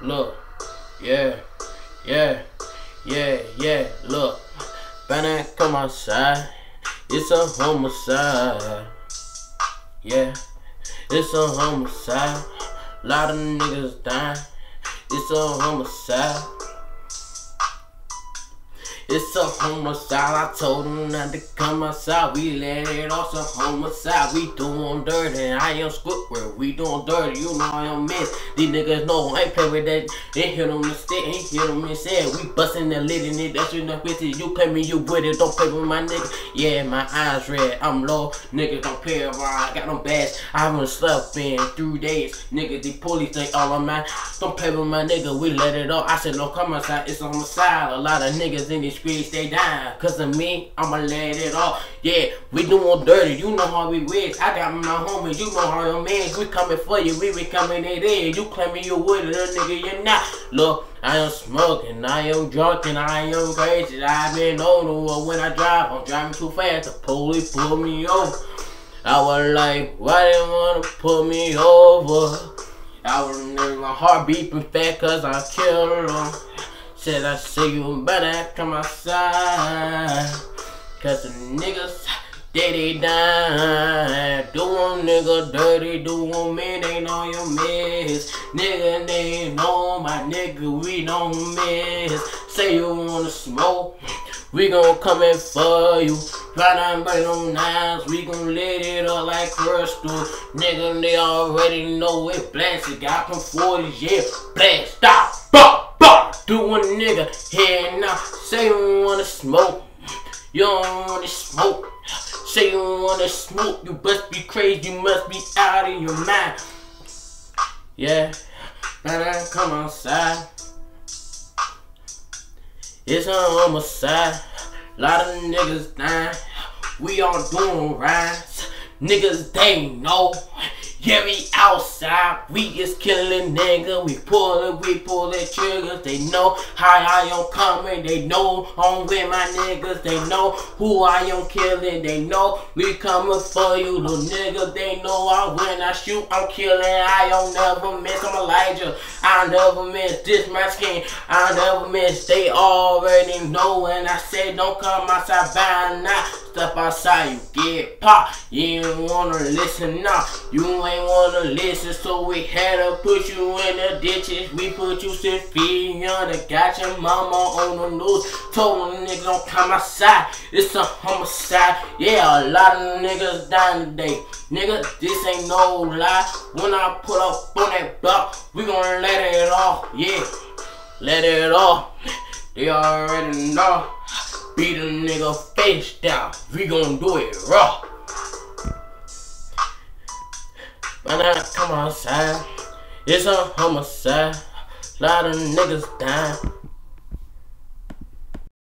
look, yeah, yeah, yeah, yeah, look. Better come outside, it's a homicide. Yeah, it's a homicide. Lot of niggas dying, it's a homicide. It's a homicide. I told him not to come outside. We let it off. A homicide. We doing dirty. I am Squidward. We doing dirty. You know I am miss. These niggas know I ain't play with that. They hit them stick. Ain't hit them and said we busting the lid in it. That's enough with it. You claiming you with it. Don't play with my nigga. Yeah, my eyes red. I'm low. Niggas don't play around. I got no bags. I haven't slept in three days. Nigga, the police they all on my. Don't play with my nigga. We let it off. I said no come outside. It's on the side. A lot of niggas in these streets they dying. Cause of me, I'ma let it off. Yeah, we doing dirty. You know how we wish. I got my homies. You know how your man. We coming for you. We be coming in. You claiming you with it, nigga. You're not. Look, I am smoking. I am drunk and I am crazy. I've been on when I drive. I'm driving too fast. The police pull me over. I was like, why they wanna pull me over? I was in my heart beating fast cause I killed them. Said I see you better come outside. Cause the niggas, they they die. Doing nigga dirty, doing me, they know you miss. Nigga, they know my nigga, we don't miss. Say you wanna smoke, we gon' come in for you. Right on by them knives, we gon' lit it up like crystal. Nigga, they already know it blast. It got them 40s, yeah, blast, stop, bop. Do a nigga here now. Say you wanna smoke, you don't wanna smoke. Say you wanna smoke, you must be crazy, you must be out of your mind. Yeah, better come outside. It's a homicide. Lot of niggas dying. We all doing rhymes. Niggas they know. Yeah, we outside. We is killing nigga. We pullin', we pullin' triggers. They know how I am coming. They know I'm with my niggas. They know who I am killing. They know we coming for you, little nigga. They know I when I shoot, I'm killing. I don't never miss. I'm Alijah. I never miss. This my skin. I never miss. They already know when I say don't come outside by now. Step outside, you get popped. You ain't wanna listen now. You ain't wanna listen, so we had to put you in the ditches. We put you six feet under. Got your mama on the news. Told them niggas don't come outside. It's a homicide. Yeah, a lot of niggas dying today. Nigga, this ain't no lie. When I put up on that block, we gonna let it off. Yeah, let it off. They already know. Beat a nigga face down. We gon' do it raw. When I come outside, it's a homicide. A lot of niggas dying.